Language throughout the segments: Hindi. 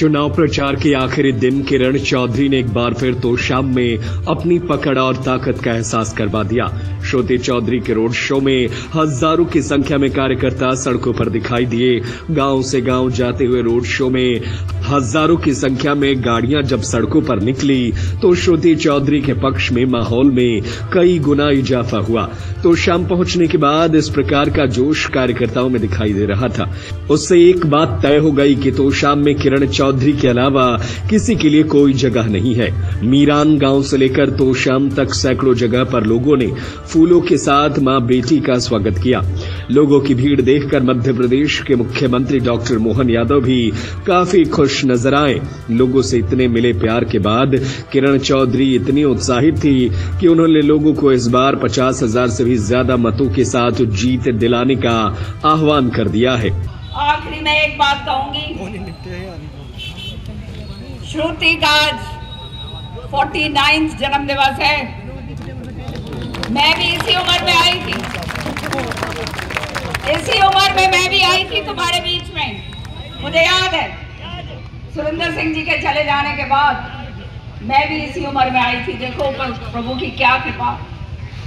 चुनाव प्रचार के आखिरी दिन किरण चौधरी ने एक बार फिर तो शाम में अपनी पकड़ और ताकत का एहसास करवा दिया। श्रुति चौधरी के रोड शो में हज़ारों की संख्या में कार्यकर्ता सड़कों पर दिखाई दिए। गाँव से गाँव जाते हुए रोड शो में हज़ारों की संख्या में गाड़ियाँ जब सड़कों पर निकली तो श्रुति चौधरी के पक्ष में माहौल में कई गुना इजाफा हुआ। तो शाम पहुँचने के बाद इस प्रकार का जोश कार्यकर्ताओं में दिखाई दे रहा था। उससे एक बात तय हो गई कि तो शाम में किरण चौधरी के अलावा किसी के लिए कोई जगह नहीं है। मीरान गाँव से लेकर तो शाम तक सैकड़ों जगह पर लोगों ने फूलों के साथ माँ बेटी का स्वागत किया। लोगों की भीड़ देखकर मध्य प्रदेश के मुख्यमंत्री डॉक्टर मोहन यादव भी काफ़ी खुश नज़र आए। लोगों से इतने मिले प्यार के बाद किरण चौधरी इतनी उत्साहित थी कि उन्होंने लोगों को इस बार पचास हज़ार से भी ज़्यादा मतों के साथ जीत दिलाने का आह्वान कर दिया है। आखिरी में एक बात कहूँगी। श्रुति का आज फोर्टी नाइन्थ जन्म दिवस है। मैं भी इसी उम्र में आई थी। इसी उम्र में मैं भी आई थी तुम्हारे बीच में। मुझे याद है सुरेंद्र सिंह जी के चले जाने के बाद मैं भी इसी उम्र में आई थी। देखो प्रभु की क्या कृपा।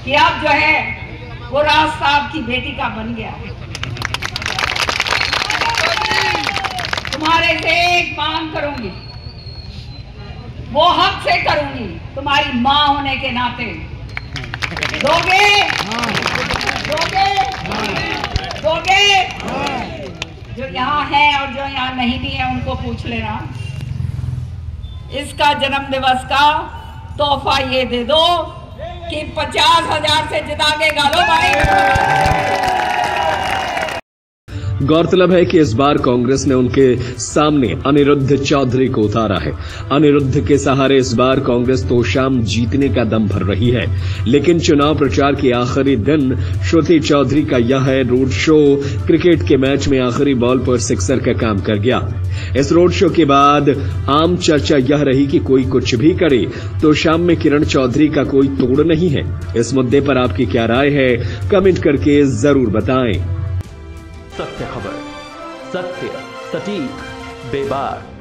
कि अब जो है वो राज साहब की बेटी का बन गया। तुम्हारे से एक मांग करूँगी। वो हक से करूँगी तुम्हारी माँ होने के नाते। दोगे? दोगे? दोगे? जो यहाँ है और जो यहाँ नहीं भी है, उनको पूछ लेना। इसका जन्म दिवस का तोहफा ये दे दो कि पचास हज़ार से जिता के गालो भाई। गौरतलब है कि इस बार कांग्रेस ने उनके सामने अनिरुद्ध चौधरी को उतारा है। अनिरुद्ध के सहारे इस बार कांग्रेस तो शाम जीतने का दम भर रही है। लेकिन चुनाव प्रचार के आखिरी दिन श्रुति चौधरी का यह रोड शो क्रिकेट के मैच में आखिरी बॉल पर सिक्सर का काम कर गया। इस रोड शो के बाद आम चर्चा यह रही कि कोई कुछ भी करे तो शाम में किरण चौधरी का कोई तोड़ नहीं है। इस मुद्दे पर आपकी क्या राय है? कमेंट करके ज़रूर बताएँ। सत्य खबर सत्य सटीक बेबाक।